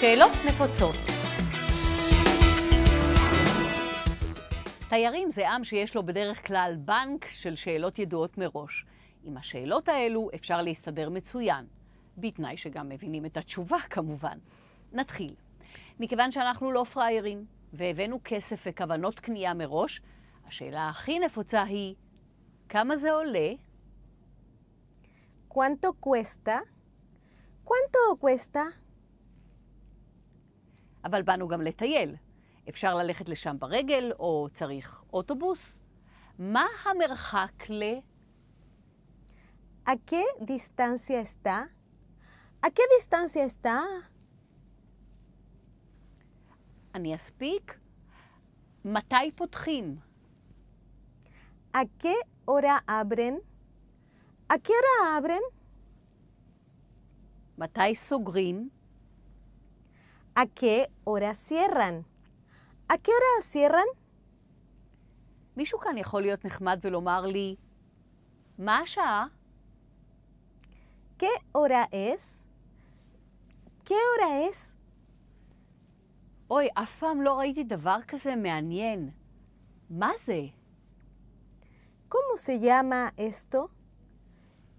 שאלות נפוצות. תיירים זה עם שיש לו בדרך כלל בנק של שאלות ידועות מראש. עם השאלות האלו אפשר להסתדר מצוין, בתנאי שגם מבינים את התשובה כמובן. נתחיל. מכיוון שאנחנו לא פראיירים, והבאנו כסף וכוונות קנייה מראש, השאלה הכי נפוצה היא, כמה זה עולה? ¿Cuánto cuesta? ¿Cuánto cuesta? אבל באנו גם לטייל. אפשר ללכת לשם ברגל, או צריך אוטובוס. מה המרחק ל... ¿A qué distancia está? ¿A qué distancia está? אני אספיק? מתי פותחים? ¿A qué hora abren? ¿A qué hora abren? מתי סוגרים? ¿A qué hora cierran? ¿A qué hora cierran? מישהו כאן יכול להיות נחמד ולומר לי, מה השעה? ¿Qué hora es? ¿Qué hora es? אוי, אף פעם לא ראיתי דבר כזה מעניין. מה זה? ¿Cómo se llama esto?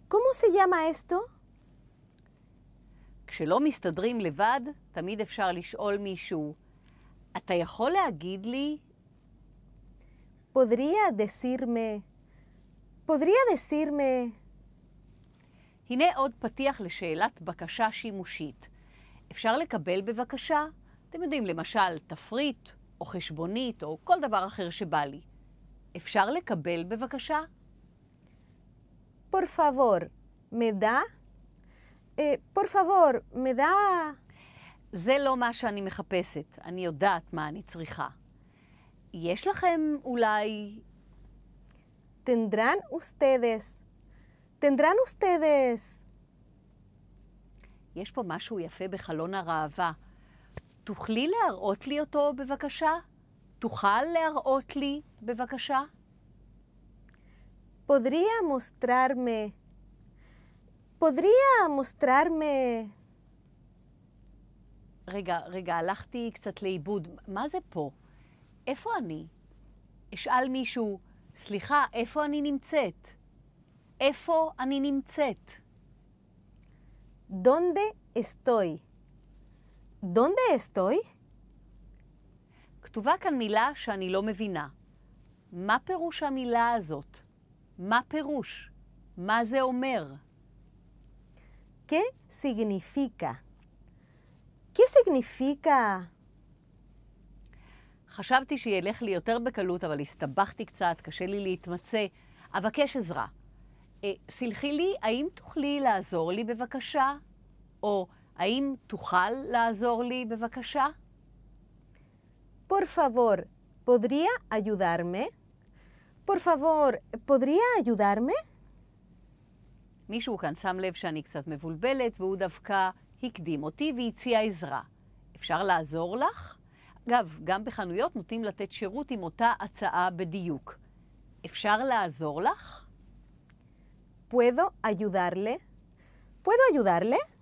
¿Cómo se llama esto? כשלא מסתדרים לבד, תמיד אפשר לשאול מישהו, אתה יכול להגיד לי? ¿Podría decirme? ¿Podría decirme? הנה עוד פתיח לשאלת בקשה שימושית. אפשר לקבל בבקשה? אתם יודעים, למשל, תפריט, או חשבונית, או כל דבר אחר שבא לי. אפשר לקבל בבקשה? Por favor, ¿me da? Por favor, ¿me da? זה לא מה שאני מחפשת. אני יודעת מה אני צריכה. יש לכם אולי... ¿Tendrán ustedes? ¿Tendrán ustedes? יש פה משהו יפה בחלון הראווה. תוכלי להראות לי אותו בבקשה? תוכל להראות לי בבקשה? ¿Podría mostrarme? ¿Podría mostrarme? רגע, רגע, הלכתי קצת לאיבוד. מה זה פה? איפה אני? אשאל מישהו, סליחה, איפה אני נמצאת? איפה אני נמצאת? ¿Dónde estoy? ¿Dónde estoy? כתובה כאן מילה שאני לא מבינה. מה פירוש המילה הזאת? מה פירוש? מה זה אומר? ¿Qué significa? ¿Qué significa? חשבתי שילך לי יותר בקלות, אבל הסתבכתי קצת, קשה לי להתמצא. אבקש עזרה. אה, סלחי לי, האם תוכלי לעזור לי בבקשה? או האם תוכל לעזור לי בבקשה? Por favor, ¿podría ayudarme? Por favor, ¿podría ayudarme? מישהו כאן שם לב שאני קצת מבולבלת, והוא דווקא הקדים אותי והציע עזרה. אפשר לעזור לך? אגב, גם בחנויות נוטים לתת שירות עם אותה הצעה בדיוק. אפשר לעזור לך? ¿Puedo ayudarle? ¿Puedo ayudarle?